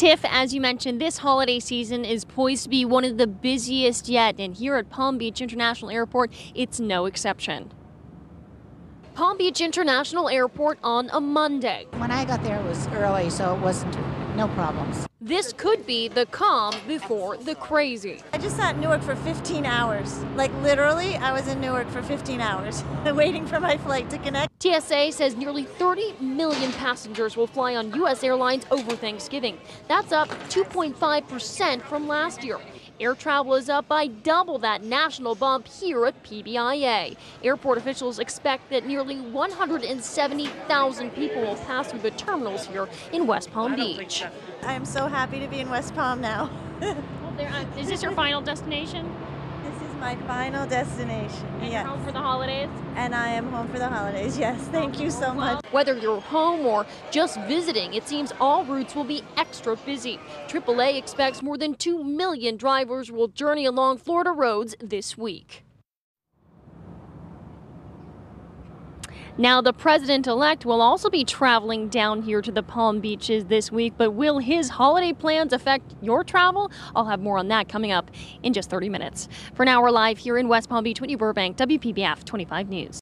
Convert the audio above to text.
Tiff, as you mentioned, this holiday season is poised to be one of the busiest yet, and here at Palm Beach International Airport, it's no exception. Palm Beach International Airport on a Monday. When I got there, it was early, so it wasn't no problems. This could be the calm before the crazy. I just sat in Newark for 15 hours. Like literally, I was in Newark for 15 hours waiting for my flight to connect. TSA says nearly 30 million passengers will fly on U.S. airlines over Thanksgiving. That's up 2.5% from last year. Air travel is up by double that national bump here at PBIA. Airport officials expect that nearly 170,000 people will pass through the terminals here in West Palm Beach. I am so happy to be in West Palm now. Uh, is this your final destination? This is my final destination. And yes. you're home for the holidays? And I am home for the holidays. Yes. Thank you so much. Whether you're home or just visiting, it seems all routes will be extra busy. AAA expects more than 2 million drivers will journey along Florida roads this week. Now, the president elect will also be traveling down here to the Palm Beaches this week, but will his holiday plans affect your travel? I'll have more on that coming up in just 30 minutes. For now, we're live here in West Palm Beach, Whitney Burbank, WPBF 25 News.